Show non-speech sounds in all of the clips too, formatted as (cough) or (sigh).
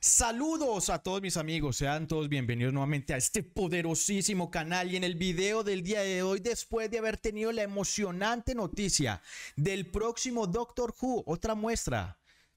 Saludos a todos mis amigos, sean todos bienvenidos nuevamente a este poderosísimo canal y en el video del día de hoy después de haber tenido la emocionante noticia del próximo Doctor Who, otra muestra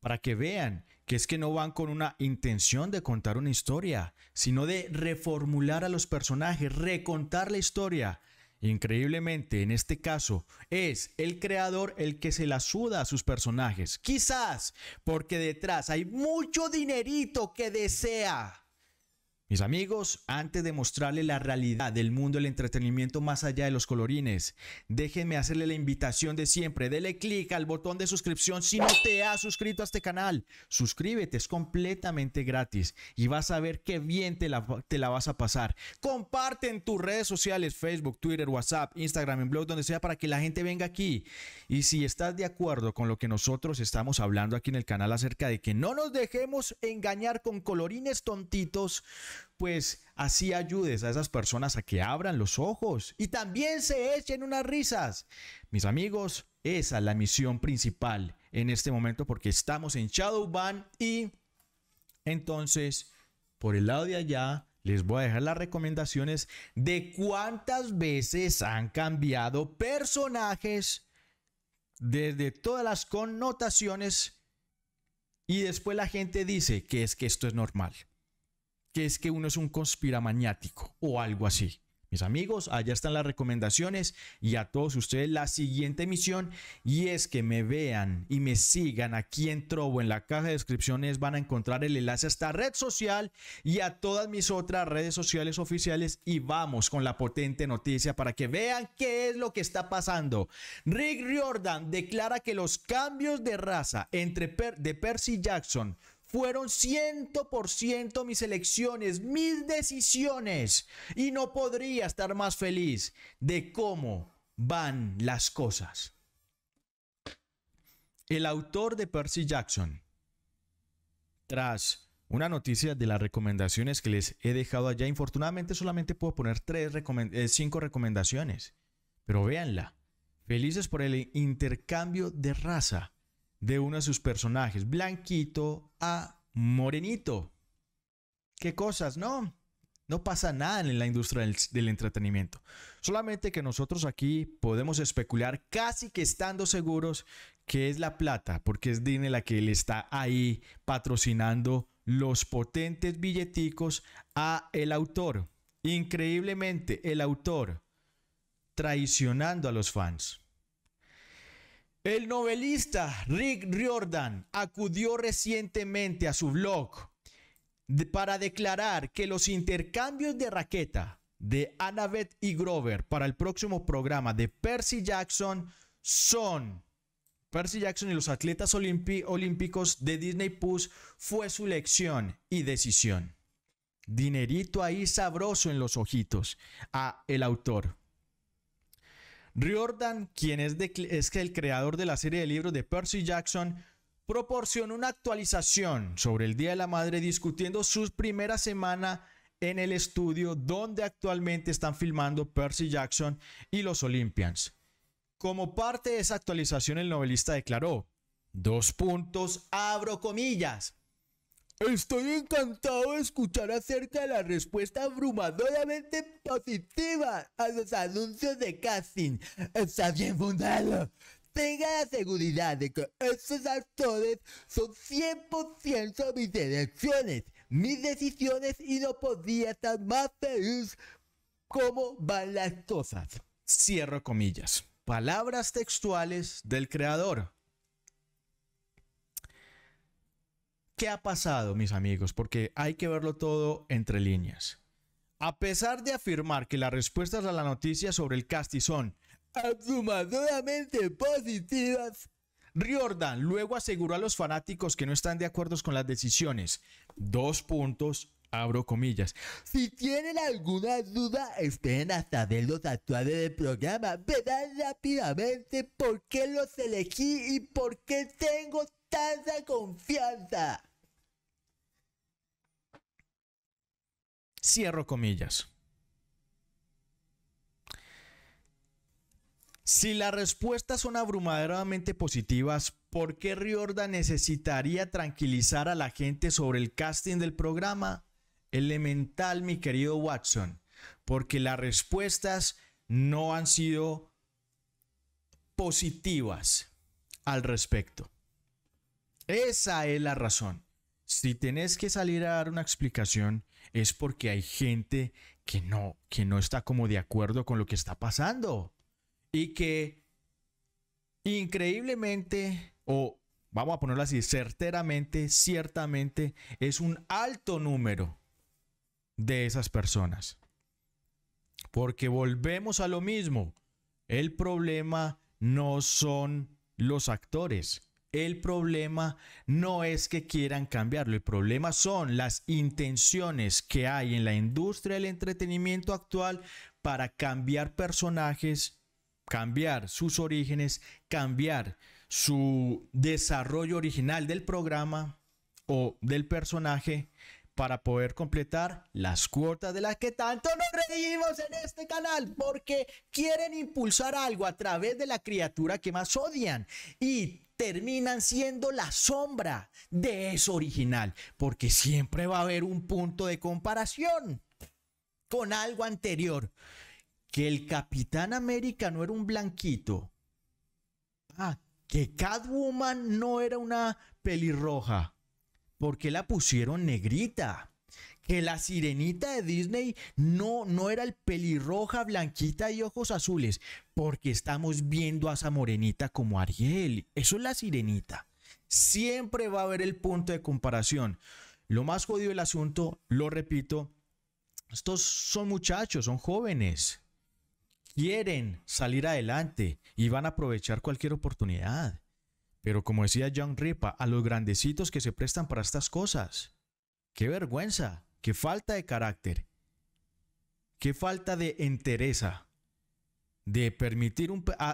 para que vean que es que no van con una intención de contar una historia, sino de reformular a los personajes, recontar la historia Increíblemente, en este caso, es el creador el que se la suda a sus personajes. Quizás porque detrás hay mucho dinerito que desea mis amigos, antes de mostrarle la realidad del mundo del entretenimiento más allá de los colorines, déjenme hacerle la invitación de siempre. Dele clic al botón de suscripción si no te has suscrito a este canal. Suscríbete, es completamente gratis y vas a ver qué bien te la, te la vas a pasar. Comparte en tus redes sociales, Facebook, Twitter, WhatsApp, Instagram, en blog, donde sea, para que la gente venga aquí. Y si estás de acuerdo con lo que nosotros estamos hablando aquí en el canal acerca de que no nos dejemos engañar con colorines tontitos, pues así ayudes a esas personas a que abran los ojos y también se echen unas risas. Mis amigos, esa es la misión principal en este momento porque estamos en Shadowban y entonces por el lado de allá les voy a dejar las recomendaciones de cuántas veces han cambiado personajes desde todas las connotaciones y después la gente dice que es que esto es normal que es que uno es un conspiramaniático o algo así. Mis amigos, allá están las recomendaciones y a todos ustedes la siguiente misión y es que me vean y me sigan aquí en Trovo en la caja de descripciones van a encontrar el enlace a esta red social y a todas mis otras redes sociales oficiales y vamos con la potente noticia para que vean qué es lo que está pasando. Rick Riordan declara que los cambios de raza entre de Percy Jackson fueron 100% mis elecciones, mis decisiones. Y no podría estar más feliz de cómo van las cosas. El autor de Percy Jackson, tras una noticia de las recomendaciones que les he dejado allá, infortunadamente solamente puedo poner tres eh, cinco recomendaciones, pero véanla. Felices por el intercambio de raza de uno de sus personajes, blanquito a morenito. ¿Qué cosas? No, no pasa nada en la industria del, entretenimiento. Solamente que nosotros aquí podemos especular casi que estando seguros que es la plata, porque es Disney la que le está ahí patrocinando los potentes billeticos a el autor. Increíblemente, el autor traicionando a los fans. El novelista Rick Riordan acudió recientemente a su blog para declarar que los intercambios de raqueta de Annabeth y Grover para el próximo programa de Percy Jackson son Percy Jackson y los atletas olímpicos de Disney Plus fue su lección y decisión. Dinerito ahí sabroso en los ojitos a el autor. Riordan, quien es, es el creador de la serie de libros de Percy Jackson, proporcionó una actualización sobre el Día de la Madre discutiendo su primera semana en el estudio donde actualmente están filmando Percy Jackson y los Olympians. Como parte de esa actualización, el novelista declaró, dos puntos, abro comillas, Estoy encantado de escuchar acerca de la respuesta abrumadoramente positiva a los anuncios de casting. Está bien fundado. Tenga la seguridad de que estos actores son 100% mis elecciones, mis decisiones y no podría estar más feliz cómo van las cosas. Cierro comillas. Palabras textuales del creador. ¿Qué ha pasado, mis amigos? Porque hay que verlo todo entre líneas. A pesar de afirmar que las respuestas a la noticia sobre el casting son abrumadoramente positivas, Riordan luego aseguró a los fanáticos que no están de acuerdo con las decisiones. Dos puntos, abro comillas. Si tienen alguna duda, esperen hasta ver los actuales del programa. Verán rápidamente por qué los elegí y por qué tengo tanta confianza. Cierro comillas. Si las respuestas son abrumadoramente positivas, ¿por qué Riordan necesitaría tranquilizar a la gente sobre el casting del programa? Elemental, mi querido Watson, porque las respuestas no han sido positivas al respecto. Esa es la razón. Si tenés que salir a dar una explicación es porque hay gente que no, que no está como de acuerdo con lo que está pasando y que increíblemente o vamos a ponerlo así, certeramente, ciertamente es un alto número de esas personas. Porque volvemos a lo mismo. El problema no son los actores. El problema no es que quieran cambiarlo, el problema son las intenciones que hay en la industria del entretenimiento actual para cambiar personajes, cambiar sus orígenes, cambiar su desarrollo original del programa o del personaje para poder completar las cuotas de las que tanto nos reímos en este canal, porque quieren impulsar algo a través de la criatura que más odian. Y terminan siendo la sombra de eso original, porque siempre va a haber un punto de comparación con algo anterior. Que el Capitán América no era un blanquito. Ah, que Catwoman no era una pelirroja. porque la pusieron negrita? Que la sirenita de Disney no, no era el pelirroja, blanquita y ojos azules, porque estamos viendo a esa morenita como Ariel. Eso es la sirenita. Siempre va a haber el punto de comparación. Lo más jodido del asunto, lo repito, estos son muchachos, son jóvenes. Quieren salir adelante y van a aprovechar cualquier oportunidad. Pero como decía John Ripa, a los grandecitos que se prestan para estas cosas. ¡Qué vergüenza! Qué falta de carácter, qué falta de entereza de permitir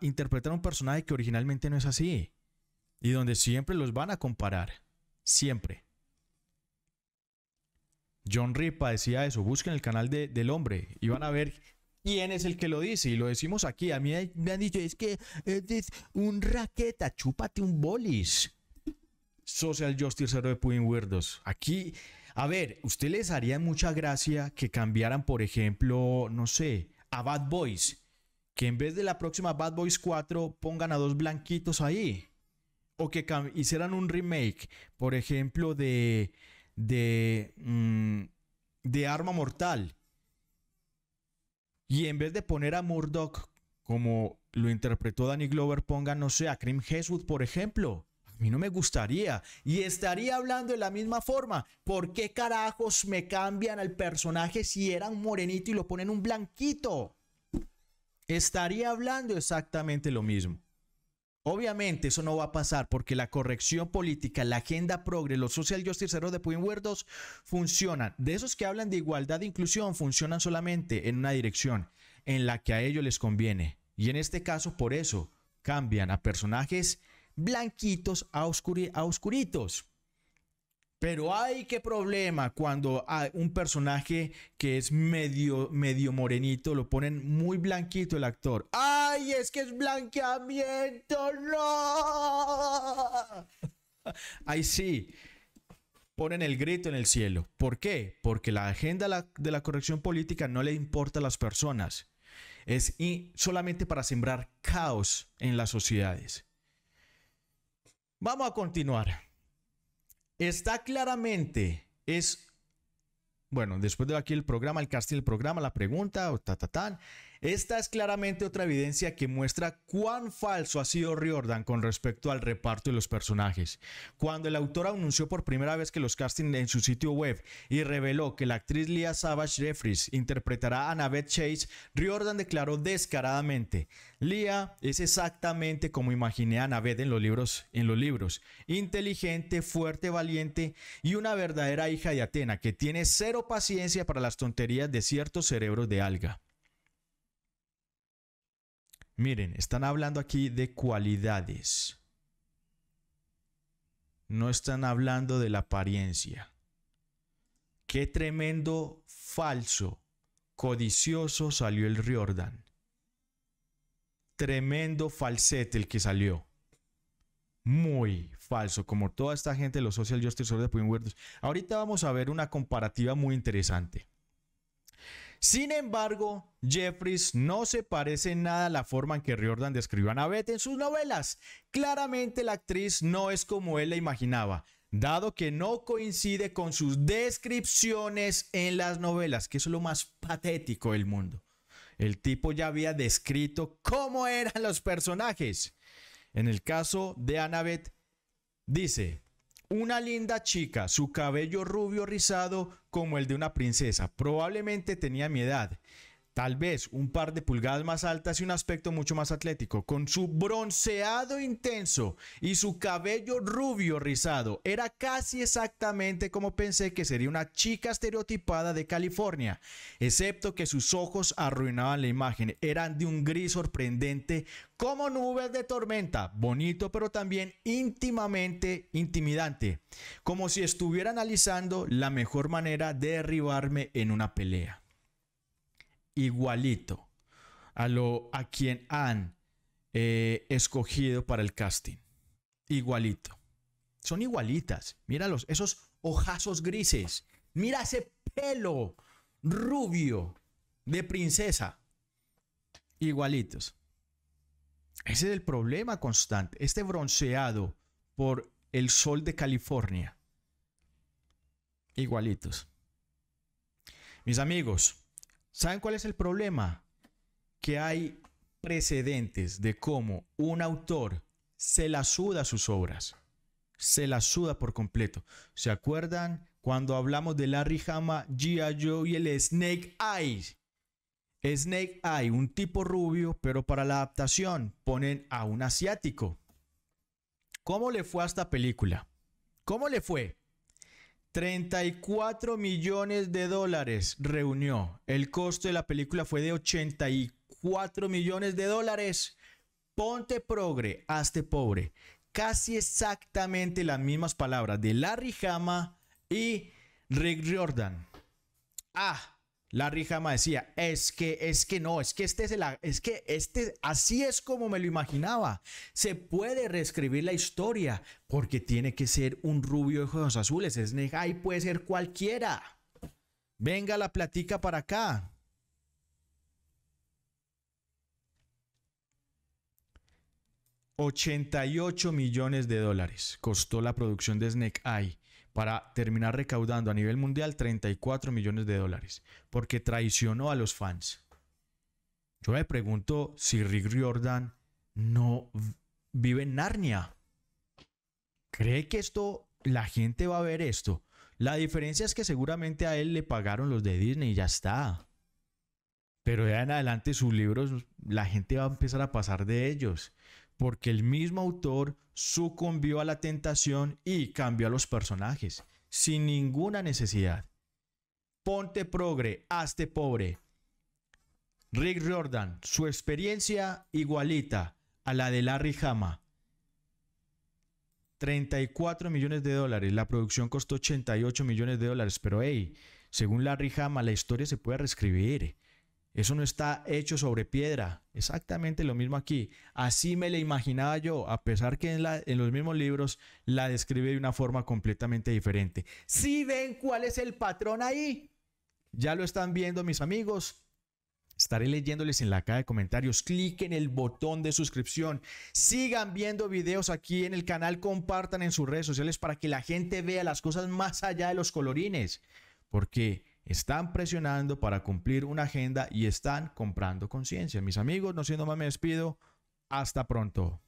interpretar un personaje que originalmente no es así y donde siempre los van a comparar, siempre. John Ripa decía eso, busquen el canal del hombre y van a ver quién es el que lo dice y lo decimos aquí. A mí me han dicho, es que es un raqueta, chúpate un bolis. Social Justice Hero de Pudding Weirdos. Aquí a ver, ¿usted les haría mucha gracia que cambiaran, por ejemplo, no sé, a Bad Boys? Que en vez de la próxima Bad Boys 4 pongan a dos blanquitos ahí. O que hicieran un remake, por ejemplo, de. de. Mm, de Arma Mortal. Y en vez de poner a Murdoch como lo interpretó Danny Glover, pongan, no sé, a Krim Heswood, por ejemplo. Mí no me gustaría. Y estaría hablando de la misma forma. ¿Por qué carajos me cambian al personaje si eran morenito y lo ponen un blanquito? Estaría hablando exactamente lo mismo. Obviamente eso no va a pasar porque la corrección política, la agenda progre, los social justice de Puin funcionan. De esos que hablan de igualdad e inclusión funcionan solamente en una dirección, en la que a ellos les conviene. Y en este caso por eso cambian a personajes blanquitos a, oscuritos. Pero hay qué problema cuando hay un personaje que es medio, medio morenito, lo ponen muy blanquito el actor. ¡Ay, es que es blanqueamiento! ¡No! (laughs) Ahí sí, ponen el grito en el cielo. ¿Por qué? Porque la agenda de la corrección política no le importa a las personas. Es solamente para sembrar caos en las sociedades. Vamos a continuar. Está claramente, es, bueno, después de aquí el programa, el casting del programa, la pregunta, o ta, ta, ta, esta es claramente otra evidencia que muestra cuán falso ha sido Riordan con respecto al reparto de los personajes. Cuando el autor anunció por primera vez que los castings en su sitio web y reveló que la actriz Leah Savage Jeffries interpretará a Annabeth Chase, Riordan declaró descaradamente: Leah es exactamente como imaginé a Annabeth en los libros, en los libros, inteligente, fuerte, valiente y una verdadera hija de Atena que tiene cero paciencia para las tonterías de ciertos cerebros de alga. Miren, están hablando aquí de cualidades. No están hablando de la apariencia. Qué tremendo falso, codicioso salió el Riordan. tremendo falsete el que salió. Muy falso, como toda esta gente de los social justice de Ahorita vamos a ver una comparativa muy interesante. Sin embargo, Jeffries no se parece en nada a la forma en que Riordan describió a Annabeth en sus novelas. Claramente la actriz no es como él la imaginaba, dado que no coincide con sus descripciones en las novelas, que es lo más patético del mundo. El tipo ya había descrito cómo eran los personajes. En el caso de Annabeth, dice, una linda chica, su cabello rubio rizado como el de una princesa. Probablemente tenía mi edad tal vez un par de pulgadas más altas y un aspecto mucho más atlético, con su bronceado intenso y su cabello rubio rizado. Era casi exactamente como pensé que sería una chica estereotipada de California, excepto que sus ojos arruinaban la imagen. Eran de un gris sorprendente como nubes de tormenta, bonito pero también íntimamente intimidante, como si estuviera analizando la mejor manera de derribarme en una pelea igualito a, lo, a quien han eh, escogido para el casting. Igualito. Son igualitas. Míralos, esos ojazos grises. Mira ese pelo rubio de princesa. Igualitos. Ese es el problema constante. Este bronceado por el sol de California. Igualitos. Mis amigos, ¿Saben cuál es el problema? Que hay precedentes de cómo un autor se la suda sus obras. Se la suda por completo. ¿Se acuerdan cuando hablamos de Larry Hama, G.I. Joe y el Snake Eyes? Snake Eye, un tipo rubio, pero para la adaptación ponen a un asiático. ¿Cómo le fue a esta película? ¿Cómo le fue? 34 millones de dólares reunió. El costo de la película fue de 84 millones de dólares. Ponte progre, hazte pobre. Casi exactamente las mismas palabras de Larry Hama y Rick Jordan. Ah, Larry Hama decía, es que, es que no, es que este es el, es que este, así es como me lo imaginaba. Se puede reescribir la historia porque tiene que ser un rubio de ojos azules. Es y puede ser cualquiera. Venga la platica para acá. $88 millones de dólares costó la producción de Snake Eye para terminar recaudando a nivel mundial 34 millones de dólares, porque traicionó a los fans. Yo me pregunto si Rick Riordan no vive en Narnia. ¿Cree que esto, la gente va a ver esto? La diferencia es que seguramente a él le pagaron los de Disney y ya está. Pero de en adelante sus libros, la gente va a empezar a pasar de ellos porque el mismo autor sucumbió a la tentación y cambió a los personajes, sin ninguna necesidad. Ponte progre, hazte pobre. Rick Jordan, su experiencia igualita a la de Larry Hama. 34 millones de dólares, la producción costó 88 millones de dólares, pero hey, según Larry Hama, la historia se puede reescribir. Eso no está hecho sobre piedra. Exactamente lo mismo aquí. Así me la imaginaba yo, a pesar que en, los mismos libros la describe de una forma completamente diferente. Si ven cuál es el patrón ahí, ya lo están viendo mis amigos. Estaré leyéndoles en la caja de comentarios. Cliquen el botón de suscripción. Sigan viendo videos aquí en el canal. Compartan en sus redes sociales para que la gente vea las cosas más allá de los colorines. Porque están presionando para cumplir una agenda y están comprando conciencia. Mis amigos, no siendo más me despido. Hasta pronto.